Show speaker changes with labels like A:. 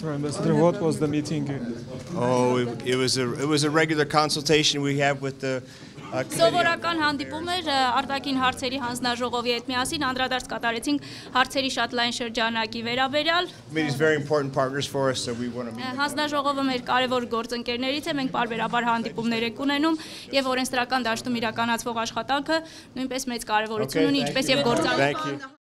A: Mr. Ambassador, what was the meeting?
B: Oh, it, it was a it was a regular consultation we have with the uh, committee.
C: Սովորական հանդիպում էր ը, արտաքին հարցերի հանձնաժողովի հետ միասին անդրադարձ կատարեցինք հարցերի շատ լայն շրջանակի վերաբերյալ։
B: Committee is very important partners for us, so we want to meet.
C: Ը, Հանձնաժողովը մեր կարևոր գործընկերներից է, մենք բարբերաբար հանդիպումներ ենք ունենում եւ օրենսդրական դաշտում իրականացվող աշխատանքը նույնպես մեծ կարևորություն
B: Okay,
C: ունի,
B: thank
C: ինչպես
B: you.
C: եւ գործառույթ
B: Thank you.